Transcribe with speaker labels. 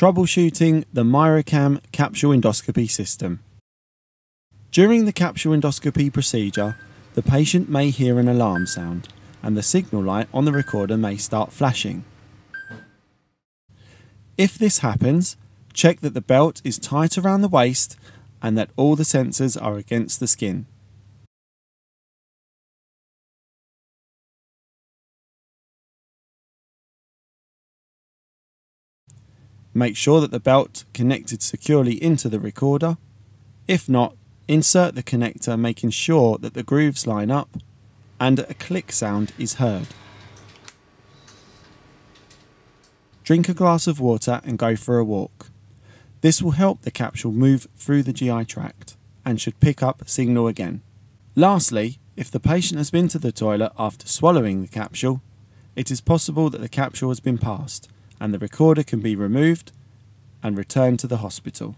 Speaker 1: Troubleshooting the Mirocam capsule endoscopy system. During the capsule endoscopy procedure, the patient may hear an alarm sound and the signal light on the recorder may start flashing. If this happens, check that the belt is tight around the waist and that all the sensors are against the skin. Make sure that the belt connected securely into the recorder. If not, insert the connector making sure that the grooves line up and a click sound is heard. Drink a glass of water and go for a walk. This will help the capsule move through the GI tract and should pick up signal again. Lastly, if the patient has been to the toilet after swallowing the capsule, it is possible that the capsule has been passed and the recorder can be removed and returned to the hospital.